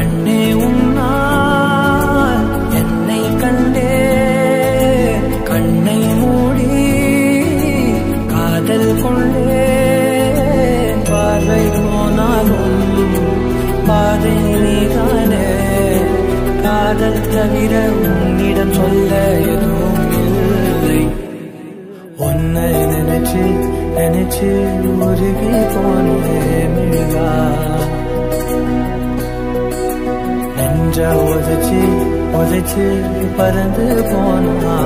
கண்ணே உன்னால் என்னை கண்டே. கண்ணை மூடி காதல் கொண்டே. பார்வை போனாலும் பாதை நீதானே. காதல் தவிர உன்னிடம் சொல்ல எதுவும் இல்லை. உன்னை நினைச்சு நினைச்சு உருகி போனேன். ഒഴിച്ച ഒതച്ച് ഒതച്ച് പറന്ന് പോനാ